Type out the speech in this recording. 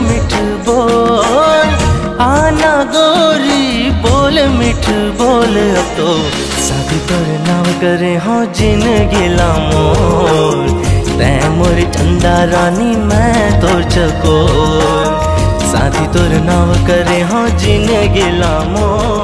मिठ बोल, आना गोरी, बोल मिठ बोल। अब तो शादी पर नाम करे हो जिन गिला मोर तै मोर चंदा रानी, मैं तो तोर चकोर शादी तोर नाव करे हो जिन गिला मोर